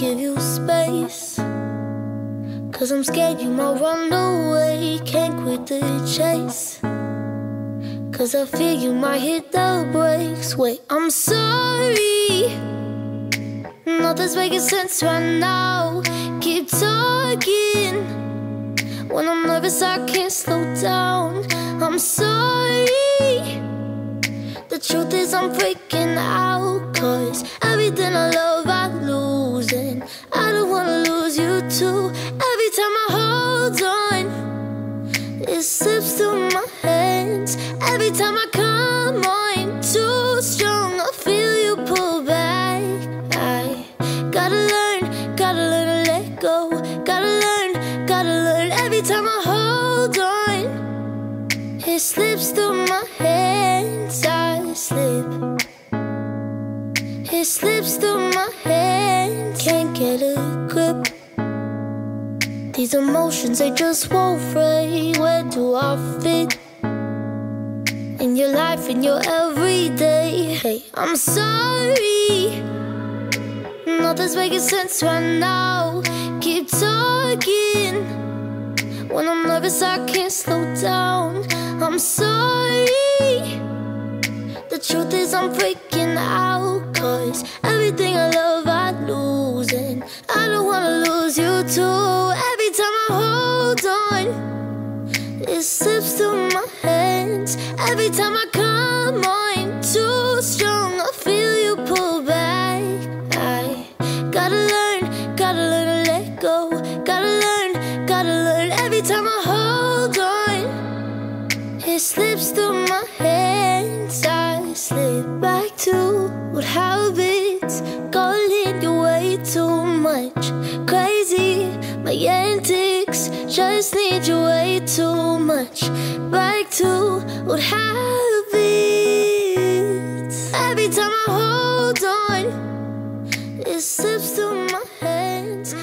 give you space. Cause I'm scared you might run away. Can't quit the chase. Cause I fear you might hit the brakes. Wait, I'm sorry. Nothing's making sense right now. Keep talking. When I'm nervous, I can't slow down. I'm sorry. The truth is, I'm freaking out. Cause it slips through my hands. Every time I come on too strong, I feel you pull back. I gotta learn, gotta learn to let go. Gotta learn, gotta learn. Every time I hold on, it slips through my hands. I slip. It slips through my hands. Can't get a grip. These emotions, they just won't fade. Where do I fit? In your life, in your everyday. Hey, I'm sorry. Nothing's making sense right now. Keep talking. When I'm nervous, I can't slow down. I'm sorry. It slips through my hands. Every time I come on too strong, I feel you pull back. I gotta learn, gotta learn to let go. Gotta learn, gotta learn. Every time I hold on, it slips through my hands. I slip back to what habits calling you way too much. Crazy, my antics just need you way too much. Back to what habits. Every time I hold on, it slips through my hands.